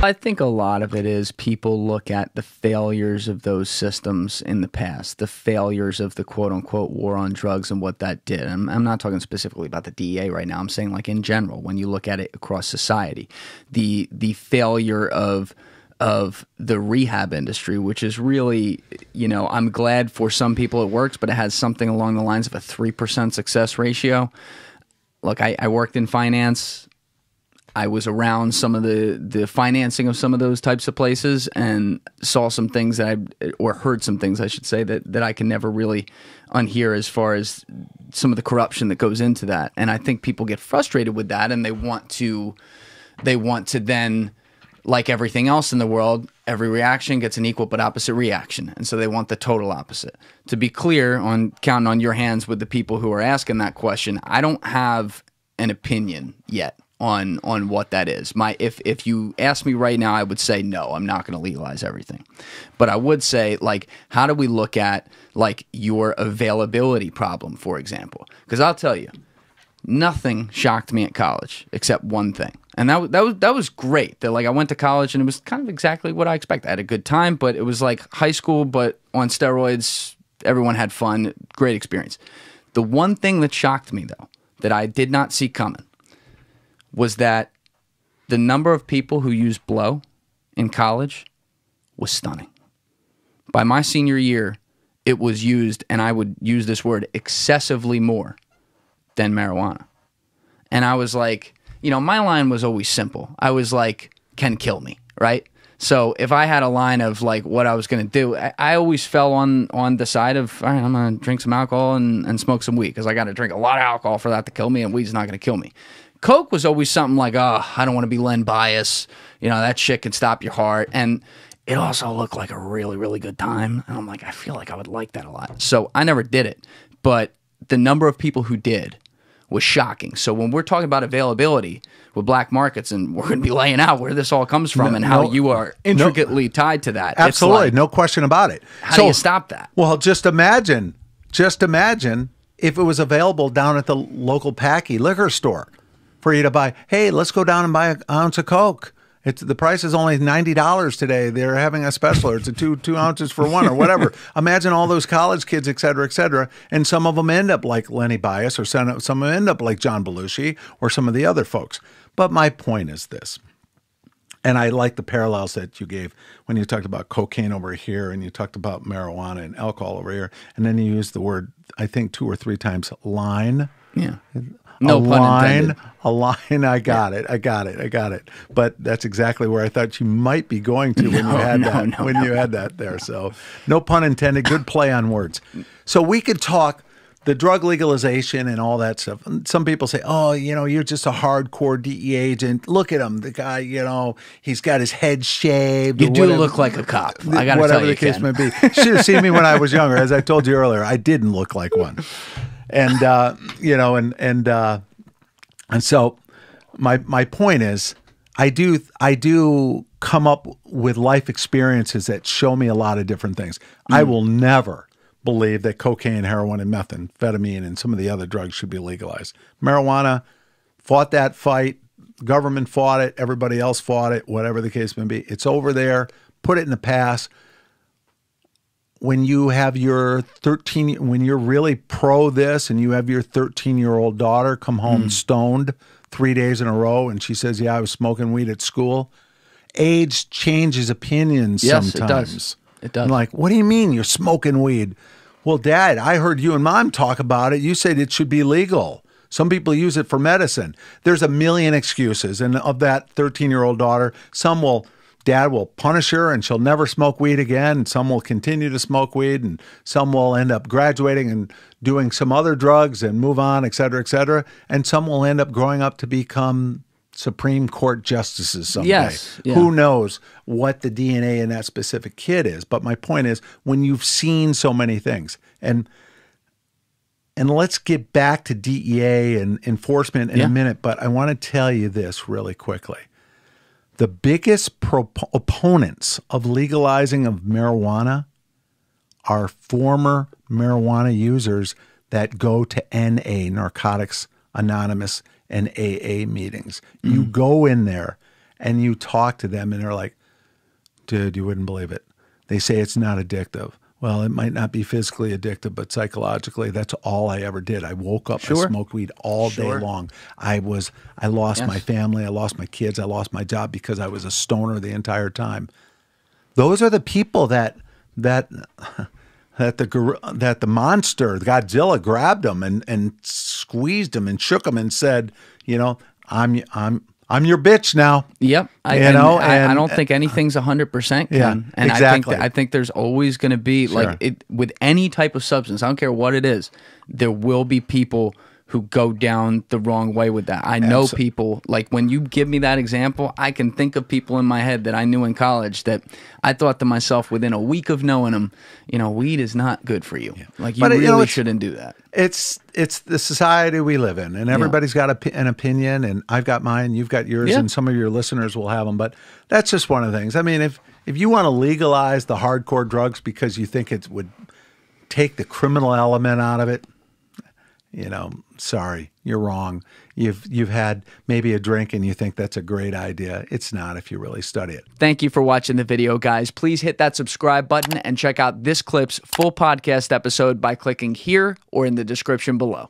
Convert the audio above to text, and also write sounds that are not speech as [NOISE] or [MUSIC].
I think a lot of it is people look at the failures of those systems in the past, the failures of the quote unquote war on drugs and what that did. I'm, I'm not talking specifically about the DEA right now. I'm saying like in general, when you look at it across society, the the failure of of the rehab industry, which is really, you know, I'm glad for some people it works, but it has something along the lines of a 3% success ratio. Look, I, I worked in finance. I was around some of the the financing of some of those types of places and saw some things that I or heard some things I should say that that I can never really unhear as far as some of the corruption that goes into that. And I think people get frustrated with that and they want to they want to then like everything else in the world, every reaction gets an equal but opposite reaction. And so they want the total opposite. To be clear on counting on your hands with the people who are asking that question, I don't have an opinion yet on on what that is. My if if you ask me right now, I would say no. I'm not going to legalize everything, but I would say like, how do we look at like your availability problem, for example? Because I'll tell you, nothing shocked me at college except one thing. And that, that was that was great. That like I went to college and it was kind of exactly what I expected. I had a good time, but it was like high school, but on steroids. Everyone had fun, great experience. The one thing that shocked me though, that I did not see coming, was that the number of people who used blow in college was stunning. By my senior year, it was used, and I would use this word excessively more than marijuana. And I was like, you know, my line was always simple. I was like, can kill me, right? So if I had a line of like what I was going to do, I, I always fell on on the side of all right, I'm going to drink some alcohol and, and smoke some weed because I got to drink a lot of alcohol for that to kill me, and weed's not going to kill me. Coke was always something like, oh, I don't want to be Len Bias. You know, that shit can stop your heart. And it also looked like a really, really good time. And I'm like, I feel like I would like that a lot. So I never did it. But the number of people who did was shocking. So when we're talking about availability with black markets, and we're going to be laying out where this all comes from No, and how no, you are intricately tied to that. Absolutely, like, no question about it. How do you stop that? Well, just imagine, just imagine if it was available down at the local Packy liquor store for you to buy. Hey, let's go down and buy an ounce of Coke. It's the price is only ninety dollars today. They're having a special. Or it's a two two ounces for one or whatever. [LAUGHS] Imagine all those college kids, et cetera, et cetera. And some of them end up like Lenny Bias, or some some of them end up like John Belushi, or some of the other folks. But my point is this: and I like the parallels that you gave when you talked about cocaine over here and you talked about marijuana and alcohol over here. And then you used the word, I think, two or three times line. Yeah. No a pun line, intended. a line. I got it. I got it. I got it. But that's exactly where I thought you might be going to when you [LAUGHS] had no, that. no, when you had that there. So, no pun intended. Good play on words. So we could talk the drug legalization and all that stuff. And Some people say, "Oh, you know, you're just a hardcore DEA agent. Look at him. The guy, you know, he's got his head shaved. You do whatever." look like a cop. I got to whatever tell you, whatever the case may be. Should have seen me when I was younger. As I told you earlier, I didn't look like one. And uh, you know, and and uh, and so my my point is, I do I do come up with life experiences that show me a lot of different things. I will never believe that cocaine, heroin, and methamphetamine and some of the other drugs should be legalized. Marijuana fought that fight. Government fought it. Everybody else fought it. Whatever the case may be, it's over there. Put it in the past when you have your 13 when you're really pro this and you have your 13 year old daughter come home Hmm. stoned three days in a row and she says yeah i was smoking weed at school age changes opinions Yes, it does. sometimes It does. I'm like what do you mean you're smoking weed well dad i heard you and mom talk about it you said it should be legal some people use it for medicine there's a million excuses and of that 13 year old daughter some will dad will punish her and she'll never smoke weed again. And some will continue to smoke weed and some will end up graduating and doing some other drugs and move on, et cetera, et cetera. And some will end up growing up to become Supreme Court justices someday. Yes, yeah. Who knows what the DNA in that specific kid is? But my point is when you've seen so many things and and let's get back to DEA and enforcement in Yeah. a minute, but I want to tell you this really quickly the biggest pro- opponents of legalizing of marijuana are former marijuana users that go to NA, Narcotics Anonymous, and AA meetings. You mm. go in there and you talk to them and they're like, dude, you wouldn't believe it. They say it's not addictive. Well, it might not be physically addictive, but psychologically, that's all I ever did. I woke up, Sure. I smoked weed all Sure. day long. I was, I lost Yes. my family, I lost my kids, I lost my job because I was a stoner the entire time. Those are the people that that [LAUGHS] that the that the monster, Godzilla, grabbed them and and squeezed them and shook them and said, you know, I'm I'm I'm your bitch now. Yep. I, You and know, I, I don't think anything's 100%. Ken. Yeah, and I think, exactly. I think there's always going to be, Sure. like, it with any type of substance, I don't care what it is, there will be people who go down the wrong way with that. I know people, like, when you give me that example, I can think of people in my head that I knew in college that I thought to myself within a week of knowing them, you know, weed is not good for you. Like, you But, you really know, shouldn't do that. It's it's the society we live in, and everybody's got a, an opinion, and I've got mine, you've got yours, Yeah. and some of your listeners will have them. But that's just one of the things. I mean, if if you want to legalize the hardcore drugs because you think it would take the criminal element out of it, you know, sorry, you're wrong. You've you've had maybe a drink and you think that's a great idea. It's not if you really study it. Thank you for watching the video, guys. Please hit that subscribe button and check out this clip's full podcast episode by clicking here or in the description below.